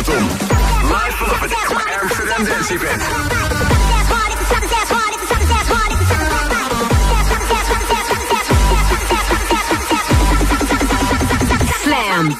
Marathon. Live vanaf het Amsterdam Dance Event. Slam.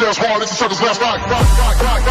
sales hard, it's the circus last rock, rock, rock, rock.